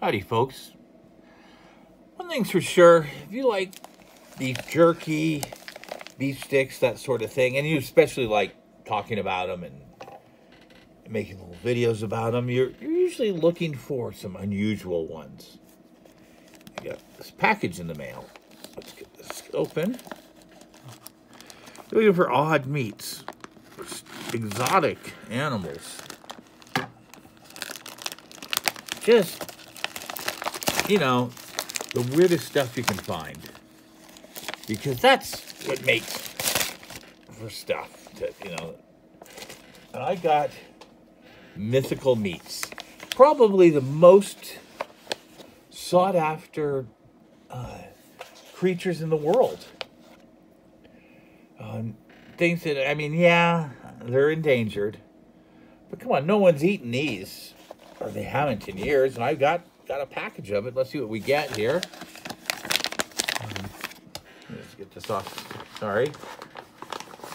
Howdy, folks. One thing's for sure, if you like beef jerky, beef sticks, that sort of thing, and you especially like talking about them and making little videos about them, you're, you're usually looking for some unusual ones. I got this package in the mail. Let's get this open. You're Looking for odd meats, exotic animals. Just, you know, the weirdest stuff you can find. Because that's what makes for stuff to, you know. And I got mythical meats. Probably the most sought after uh, creatures in the world. Um, things that, I mean, yeah, they're endangered. But come on, no one's eaten these, or they haven't in years. And I've got got a package of it. Let's see what we get here. Um, let's get this off. Sorry.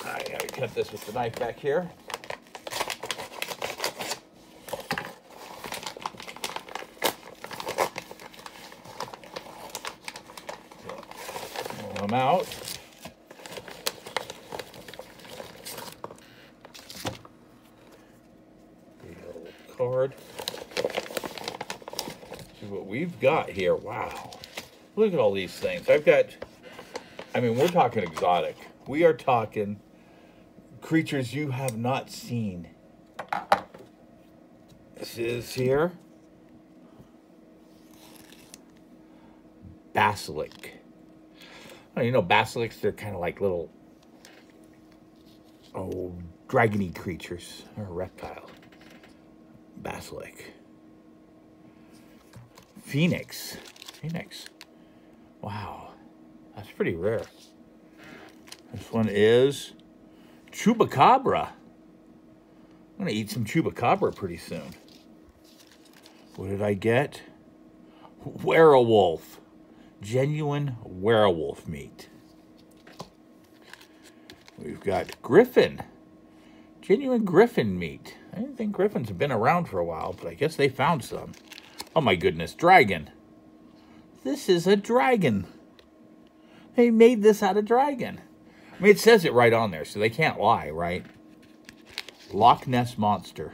I gotta cut this with the knife back here. Out. card. See what we've got here. Wow. Look at all these things. I've got, I mean, we're talking exotic. We are talking creatures you have not seen. This is here. Basilic. Oh, you know, basilics, they're kind of like little, oh, dragony creatures. A reptile. Basilisk. Phoenix. Phoenix. Wow. That's pretty rare. This one is Chupacabra. I'm going to eat some Chupacabra pretty soon. What did I get? Werewolf. Genuine werewolf meat. We've got Griffin. Genuine Griffin meat. I didn't think Griffins have been around for a while, but I guess they found some. Oh my goodness, dragon. This is a dragon. They made this out of dragon. I mean, it says it right on there, so they can't lie, right? Loch Ness Monster.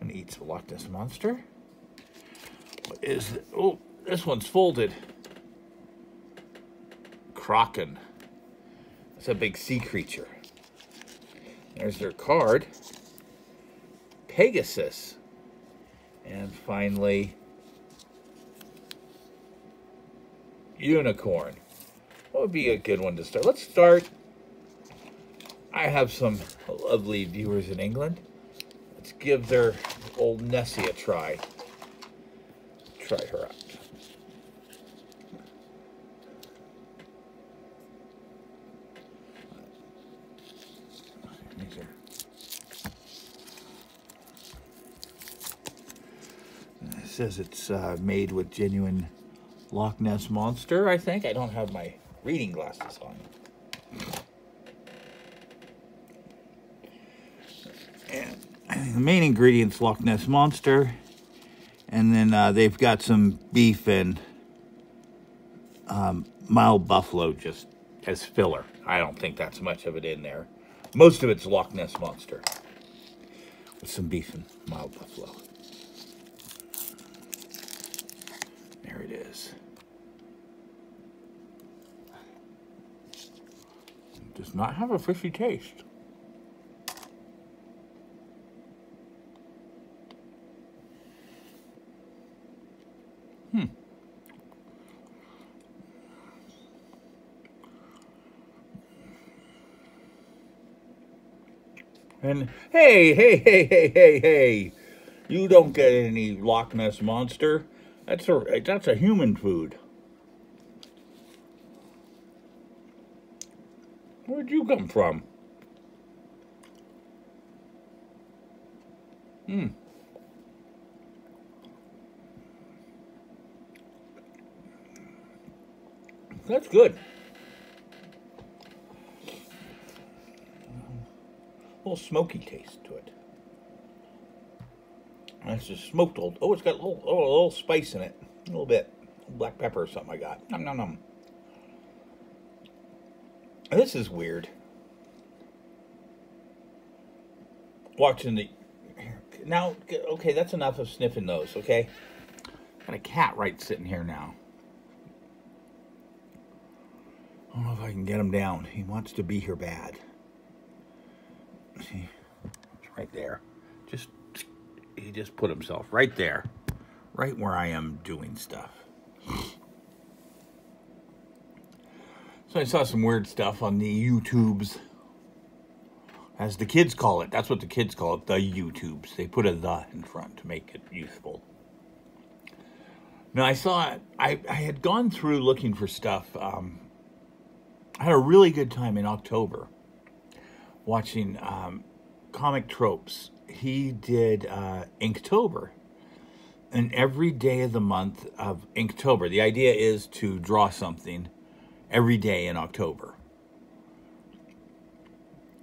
I'm gonna eat some Loch Ness Monster. What is it? Oh, this one's folded. Kraken. It's a big sea creature. There's their card. Pegasus. And finally, Unicorn. What would be a good one to start? Let's start. I have some lovely viewers in England. Let's give their old Nessie a try. Try her out. It says it's uh, made with genuine Loch Ness Monster, I think. I don't have my reading glasses on. And the main ingredients, Loch Ness Monster. And then uh, they've got some beef and um, mild buffalo just as filler. I don't think that's much of it in there. Most of it's Loch Ness Monster with some beef and mild buffalo. There it is. It does not have a fishy taste. Hmm. And hey, hey, hey, hey, hey, hey, you don't get any Loch Ness Monster. That's a that's a human food. Where'd you come from? Hmm. That's good. A little smoky taste to it. That's just smoked old. Oh, it's got a little, oh, a little spice in it. A little bit. Black pepper or something I got. Nom, nom, nom. This is weird. Watching the... Now, okay, that's enough of sniffing those, okay? Got a cat right sitting here now. I don't know if I can get him down. He wants to be here bad. See, it's right there. Just, he just put himself right there. Right where I am doing stuff. So I saw some weird stuff on the YouTubes. As the kids call it. That's what the kids call it, the YouTubes. They put a the in front to make it youthful. Now I saw, I, I had gone through looking for stuff. Um, I had a really good time in October watching um, Comic Tropes. He did uh, Inktober. And every day of the month of Inktober, the idea is to draw something every day in October.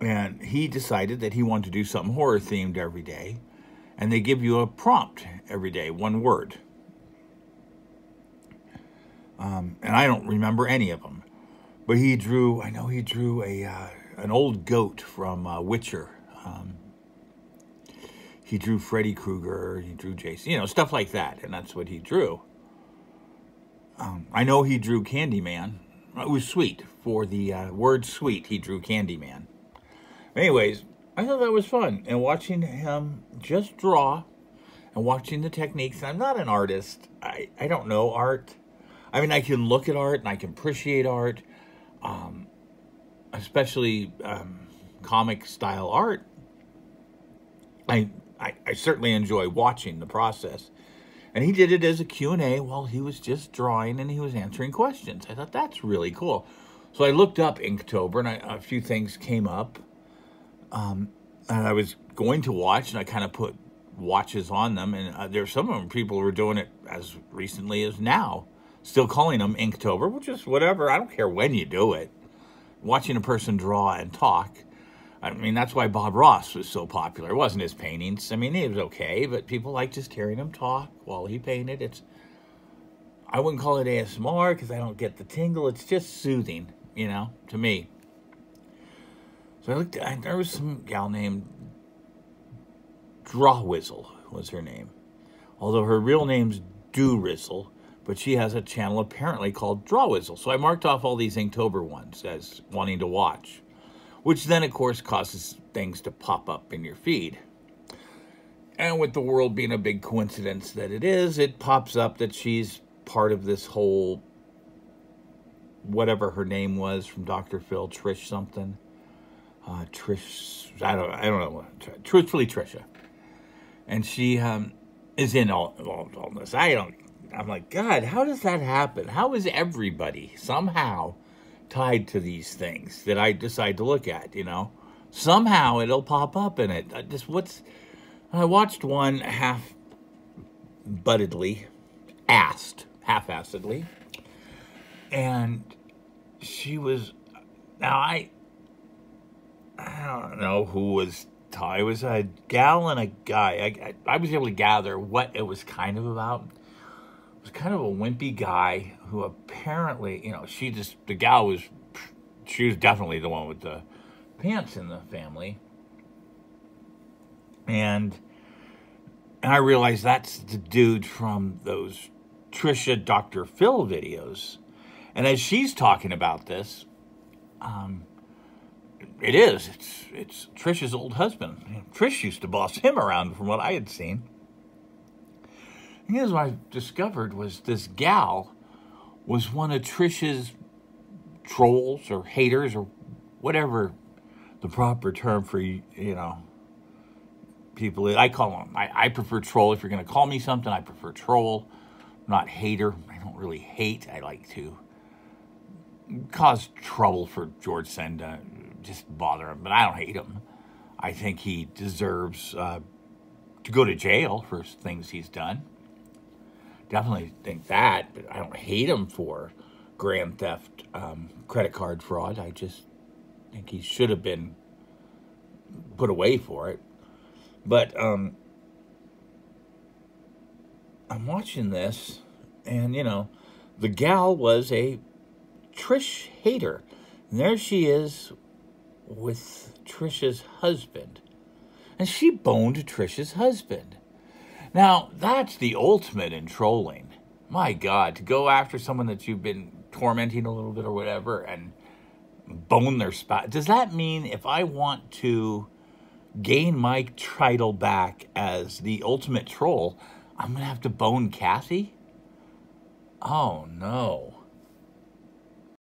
And he decided that he wanted to do something horror themed every day. And they give you a prompt every day, one word. Um, and I don't remember any of them. But he drew, I know he drew a uh, an old goat from uh, Witcher. Um, he drew Freddy Krueger, he drew Jason, you know, stuff like that. And that's what he drew. Um, I know he drew Candyman. It was sweet. For the uh, word sweet, he drew Candyman. Anyways, I thought that was fun. And watching him just draw and watching the techniques. I'm not an artist. I, I don't know art. I mean, I can look at art and I can appreciate art, um, especially um, comic style art. I, I, I certainly enjoy watching the process. And he did it as a Q&A while he was just drawing and he was answering questions. I thought that's really cool. So I looked up Inktober and I, a few things came up. Um, and I was going to watch and I kind of put watches on them. And uh, there's some of them people were doing it as recently as now still calling them Inktober, which is whatever. I don't care when you do it. Watching a person draw and talk, I mean, that's why Bob Ross was so popular. It wasn't his paintings. I mean, he was okay, but people like just hearing him talk while he painted. It's, I wouldn't call it ASMR because I don't get the tingle. It's just soothing, you know, to me. So I looked, at, there was some gal named Drawwizzle was her name. Although her real name's Do Rizzle but she has a channel apparently called Drawwizzle. So I marked off all these Inktober ones as wanting to watch, which then, of course, causes things to pop up in your feed. And with the world being a big coincidence that it is, it pops up that she's part of this whole, whatever her name was from Dr. Phil, Trish something. Uh, Trish, I don't, I don't know, truthfully Trisha. And she um, is in all, all, all this. I don't I'm like, God, how does that happen? How is everybody somehow tied to these things that I decide to look at, you know? Somehow it'll pop up in it. I just what's I watched one half buttedly, asked, half-assedly, and she was now I I don't know who was it was a gal and a guy. I, I, I was able to gather what it was kind of about was kind of a wimpy guy who apparently, you know, she just, the gal was, she was definitely the one with the pants in the family. And, and I realized that's the dude from those Trisha Dr. Phil videos. And as she's talking about this, um, it is. It's it's Trisha's old husband. Trish used to boss him around from what I had seen. Here's what I discovered was this gal was one of Trisha's trolls or haters or whatever the proper term for, you know, people. I call them, I, I prefer troll. If you're going to call me something, I prefer troll, not hater. I don't really hate. I like to cause trouble for George Senda, just bother him, but I don't hate him. I think he deserves uh, to go to jail for things he's done definitely think that, but I don't hate him for grand theft um, credit card fraud. I just think he should have been put away for it. But um, I'm watching this, and you know, the gal was a Trish hater. And there she is with Trisha's husband. And she boned Trisha's husband. Now, that's the ultimate in trolling. My God, to go after someone that you've been tormenting a little bit or whatever and bone their spot. Does that mean if I want to gain my title back as the ultimate troll, I'm going to have to bone Kathy? Oh, no.